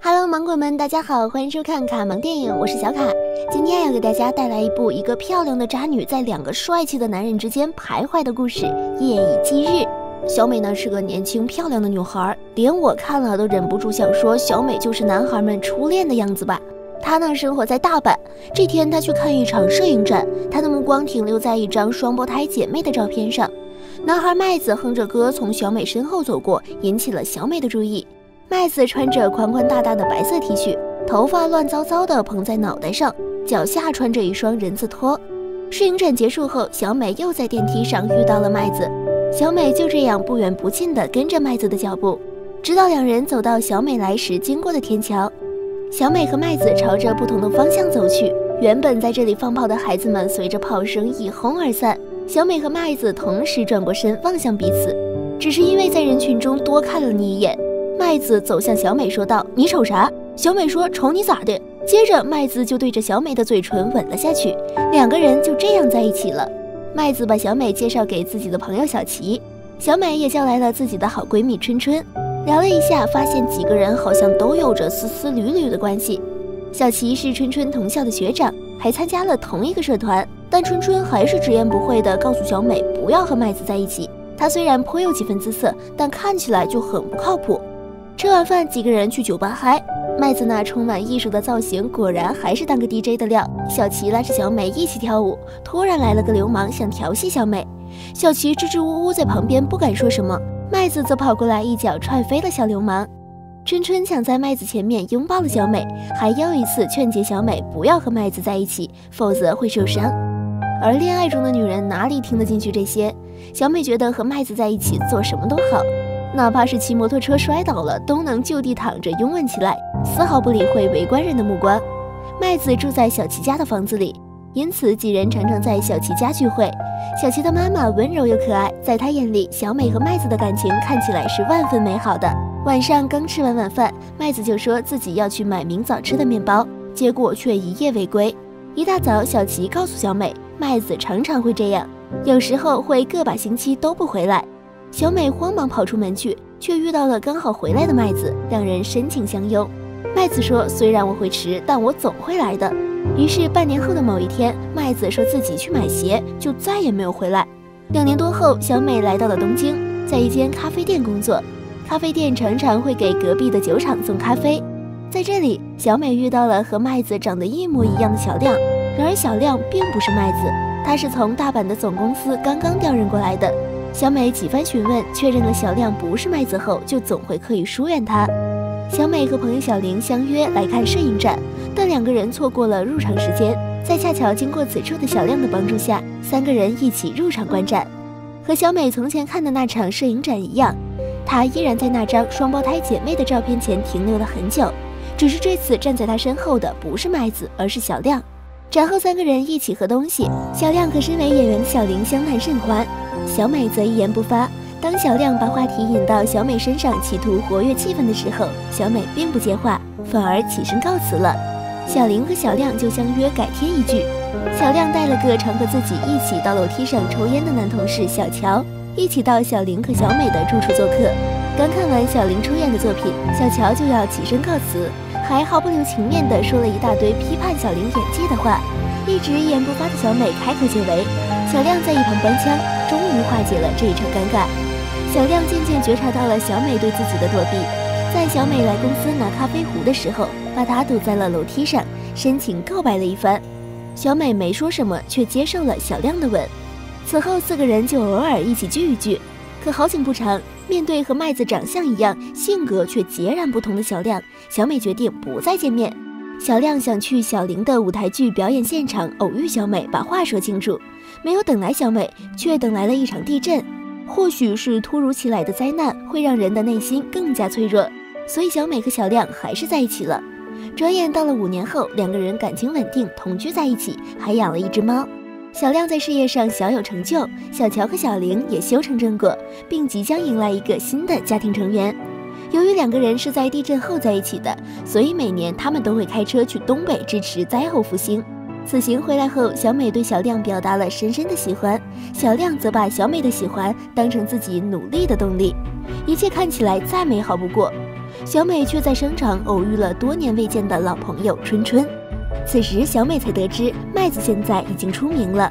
Hello，芒果们，大家好，欢迎收看卡芒电影，我是小卡。今天要给大家带来一部一个漂亮的渣女在两个帅气的男人之间徘徊的故事——夜以继日。小美呢是个年轻漂亮的女孩，连我看了都忍不住想说，小美就是男孩们初恋的样子吧。她呢生活在大阪，这天她去看一场摄影展，她的目光停留在一张双胞胎姐妹的照片上。男孩麦子哼着歌从小美身后走过，引起了小美的注意。麦子穿着宽宽大大的白色 T 恤，头发乱糟糟的蓬在脑袋上，脚下穿着一双人字拖。摄影展结束后，小美又在电梯上遇到了麦子。小美就这样不远不近地跟着麦子的脚步，直到两人走到小美来时经过的天桥。小美和麦子朝着不同的方向走去。原本在这里放炮的孩子们随着炮声一哄而散。小美和麦子同时转过身望向彼此，只是因为在人群中多看了你一眼。麦子走向小美，说道：“你瞅啥？”小美说：“瞅你咋的？”接着，麦子就对着小美的嘴唇吻了下去，两个人就这样在一起了。麦子把小美介绍给自己的朋友小琪，小美也叫来了自己的好闺蜜春春，聊了一下，发现几个人好像都有着丝丝缕缕的关系。小琪是春春同校的学长，还参加了同一个社团，但春春还是直言不讳地告诉小美不要和麦子在一起。她虽然颇有几分姿色，但看起来就很不靠谱。吃完饭，几个人去酒吧嗨。麦子那充满艺术的造型，果然还是当个 DJ 的料。小齐拉着小美一起跳舞，突然来了个流氓想调戏小美，小齐支支吾吾在旁边不敢说什么。麦子则跑过来一脚踹飞了小流氓。春春抢在麦子前面拥抱了小美，还又一次劝解小美不要和麦子在一起，否则会受伤。而恋爱中的女人哪里听得进去这些？小美觉得和麦子在一起做什么都好。哪怕是骑摩托车摔倒了，都能就地躺着拥吻起来，丝毫不理会围观人的目光。麦子住在小齐家的房子里，因此几人常常在小齐家聚会。小齐的妈妈温柔又可爱，在她眼里，小美和麦子的感情看起来是万分美好的。晚上刚吃完晚饭，麦子就说自己要去买明早吃的面包，结果却一夜未归。一大早，小齐告诉小美，麦子常常会这样，有时候会个把星期都不回来。小美慌忙跑出门去，却遇到了刚好回来的麦子，两人深情相拥。麦子说：“虽然我会迟，但我总会来的。”于是半年后的某一天，麦子说自己去买鞋，就再也没有回来。两年多后，小美来到了东京，在一间咖啡店工作。咖啡店常常会给隔壁的酒厂送咖啡，在这里，小美遇到了和麦子长得一模一样的小亮。然而，小亮并不是麦子，他是从大阪的总公司刚刚调任过来的。小美几番询问，确认了小亮不是麦子后，就总会刻意疏远他。小美和朋友小玲相约来看摄影展，但两个人错过了入场时间。在恰巧经过此处的小亮的帮助下，三个人一起入场观展。和小美从前看的那场摄影展一样，她依然在那张双胞胎姐妹的照片前停留了很久。只是这次站在她身后的不是麦子，而是小亮。然后，三个人一起喝东西，小亮和身为演员的小玲相谈甚欢。小美则一言不发。当小亮把话题引到小美身上，企图活跃气氛的时候，小美并不接话，反而起身告辞了。小玲和小亮就相约改天一聚。小亮带了个常和自己一起到楼梯上抽烟的男同事小乔，一起到小玲和小美的住处做客。刚看完小玲出演的作品，小乔就要起身告辞，还毫不留情面地说了一大堆批判小玲演技的话。一直一言不发的小美开口解围，小亮在一旁帮腔，终于化解了这一场尴尬。小亮渐渐觉察到了小美对自己的躲避，在小美来公司拿咖啡壶的时候，把她堵在了楼梯上，深情告白了一番。小美没说什么，却接受了小亮的吻。此后四个人就偶尔一起聚一聚。可好景不长，面对和麦子长相一样、性格却截然不同的小亮，小美决定不再见面。小亮想去小玲的舞台剧表演现场偶遇小美，把话说清楚。没有等来小美，却等来了一场地震。或许是突如其来的灾难会让人的内心更加脆弱，所以小美和小亮还是在一起了。转眼到了五年后，两个人感情稳定，同居在一起，还养了一只猫。小亮在事业上小有成就，小乔和小玲也修成正果，并即将迎来一个新的家庭成员。由于两个人是在地震后在一起的，所以每年他们都会开车去东北支持灾后复兴。此行回来后，小美对小亮表达了深深的喜欢，小亮则把小美的喜欢当成自己努力的动力，一切看起来再美好不过。小美却在商场偶遇了多年未见的老朋友春春，此时小美才得知麦子现在已经出名了。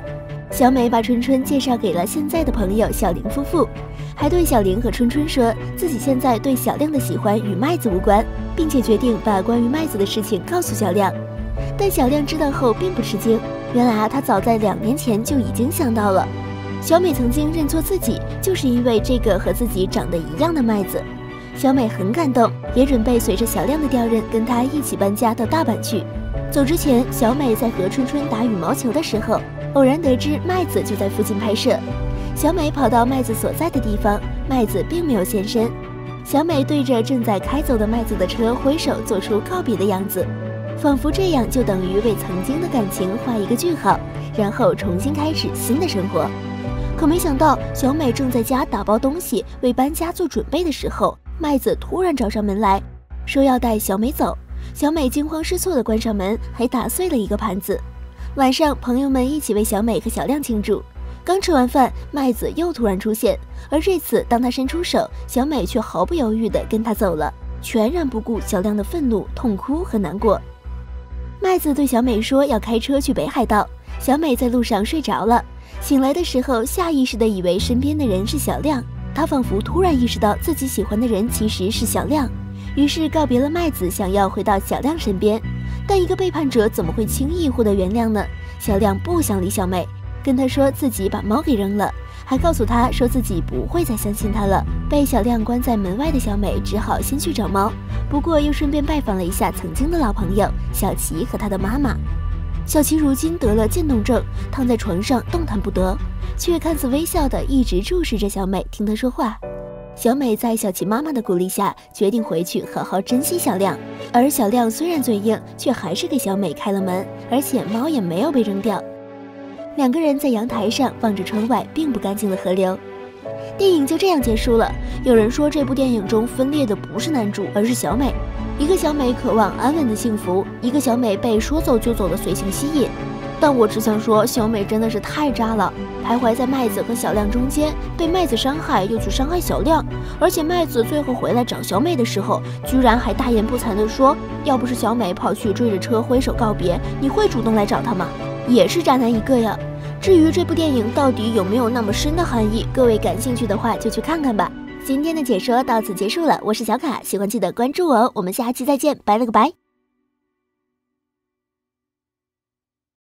小美把春春介绍给了现在的朋友小玲夫妇，还对小玲和春春说自己现在对小亮的喜欢与麦子无关，并且决定把关于麦子的事情告诉小亮。但小亮知道后并不吃惊，原来，他早在两年前就已经想到了。小美曾经认错自己，就是因为这个和自己长得一样的麦子。小美很感动，也准备随着小亮的调任跟他一起搬家到大阪去。走之前，小美在和春春打羽毛球的时候，偶然得知麦子就在附近拍摄。小美跑到麦子所在的地方，麦子并没有现身。小美对着正在开走的麦子的车挥手，做出告别的样子。仿佛这样就等于为曾经的感情画一个句号，然后重新开始新的生活。可没想到，小美正在家打包东西，为搬家做准备的时候，麦子突然找上门来说要带小美走。小美惊慌失措地关上门，还打碎了一个盘子。晚上，朋友们一起为小美和小亮庆祝。刚吃完饭，麦子又突然出现，而这次当他伸出手，小美却毫不犹豫地跟他走了，全然不顾小亮的愤怒、痛哭和难过。麦子对小美说要开车去北海道，小美在路上睡着了，醒来的时候下意识的以为身边的人是小亮，她仿佛突然意识到自己喜欢的人其实是小亮，于是告别了麦子，想要回到小亮身边。但一个背叛者怎么会轻易获得原谅呢？小亮不想理小美，跟她说自己把猫给扔了，还告诉她说自己不会再相信他了。被小亮关在门外的小美只好先去找猫。不过又顺便拜访了一下曾经的老朋友小琪和他的妈妈。小琪如今得了渐冻症，躺在床上动弹不得，却看似微笑的一直注视着小美，听她说话。小美在小琪妈妈的鼓励下，决定回去好好珍惜小亮。而小亮虽然嘴硬，却还是给小美开了门，而且猫也没有被扔掉。两个人在阳台上望着窗外并不干净的河流。电影就这样结束了。有人说，这部电影中分裂的不是男主，而是小美。一个小美渴望安稳的幸福，一个小美被说走就走的随性吸引。但我只想说，小美真的是太渣了，徘徊在麦子和小亮中间，被麦子伤害，又去伤害小亮。而且麦子最后回来找小美的时候，居然还大言不惭地说，要不是小美跑去追着车挥手告别，你会主动来找她吗？也是渣男一个呀。至于这部电影到底有没有那么深的含义，各位感兴趣的话就去看看吧。今天的解说到此结束了，我是小卡，喜欢记得关注我哦，我们下期再见，拜了个拜。